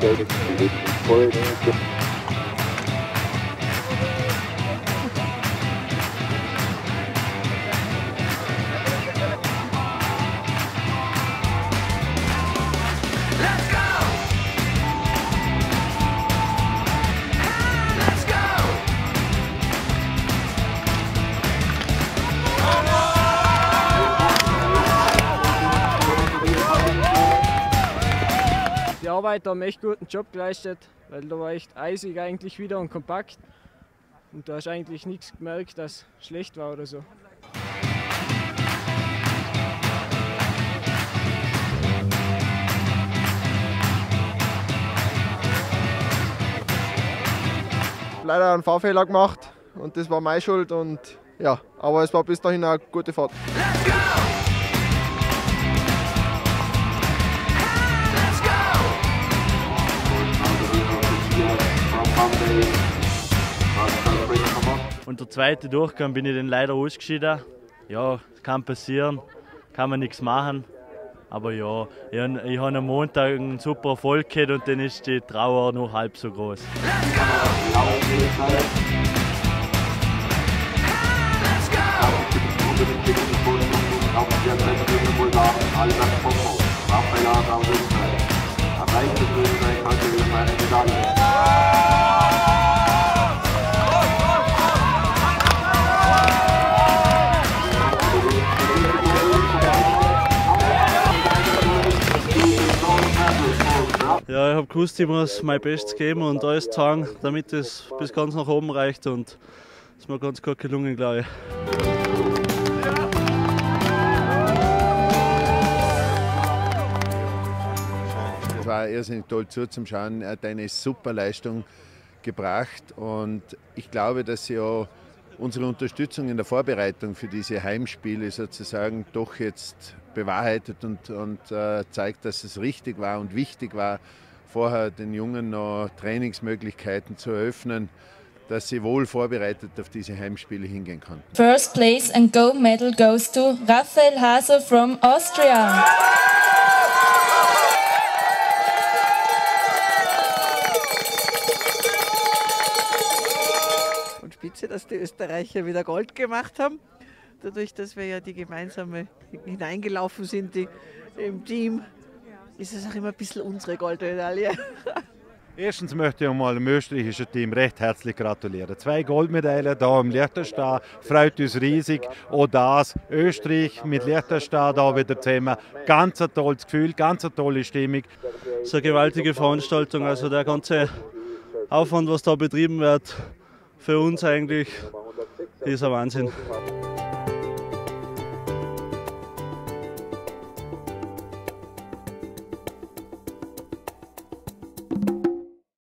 Die Arbeiter haben echt guten Job geleistet, weil da war echt eisig eigentlich wieder und kompakt. Und da hast eigentlich nichts gemerkt, dass schlecht war oder so. leider einen Fahrfehler gemacht und das war meine Schuld und ja, aber es war bis dahin eine gute Fahrt. Und der zweite Durchgang bin ich dann leider ausgeschieden. Ja, kann passieren, kann man nichts machen. Aber ja, ich, ich habe am Montag einen super Erfolg gehabt und dann ist die Trauer nur halb so groß. Ja, ich habe gewusst, ich muss mein Bestes geben und alles zeigen, damit es bis ganz nach oben reicht und das ist mir ganz gut gelungen, glaube ich. Es war irrsinnig toll zuzuschauen. Er hat eine super Leistung gebracht und ich glaube, dass sie unsere Unterstützung in der Vorbereitung für diese Heimspiele sozusagen doch jetzt bewahrheitet und, und äh, zeigt, dass es richtig war und wichtig war, vorher den Jungen noch Trainingsmöglichkeiten zu eröffnen, dass sie wohl vorbereitet auf diese Heimspiele hingehen kann. First place and gold medal goes to Raphael Haser from Austria. Und spitze, dass die Österreicher wieder Gold gemacht haben. Dadurch, dass wir ja die gemeinsame hineingelaufen sind die, im Team, ist es auch immer ein bisschen unsere Goldmedaille. Erstens möchte ich einmal dem österreichischen Team recht herzlich gratulieren. Zwei Goldmedaillen da im Liechtenstein freut uns riesig. Auch das Österreich mit Liechtenstein da wieder zusammen. Ganz ein tolles Gefühl, ganz eine tolle Stimmung. Ist eine gewaltige Veranstaltung. Also der ganze Aufwand, was da betrieben wird, für uns eigentlich, ist ein Wahnsinn.